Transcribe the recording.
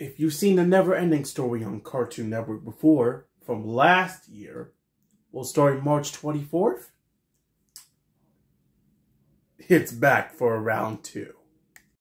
if you've seen the Neverending Story on Cartoon Network before from last year, well, starting March 24th, it's back for round two.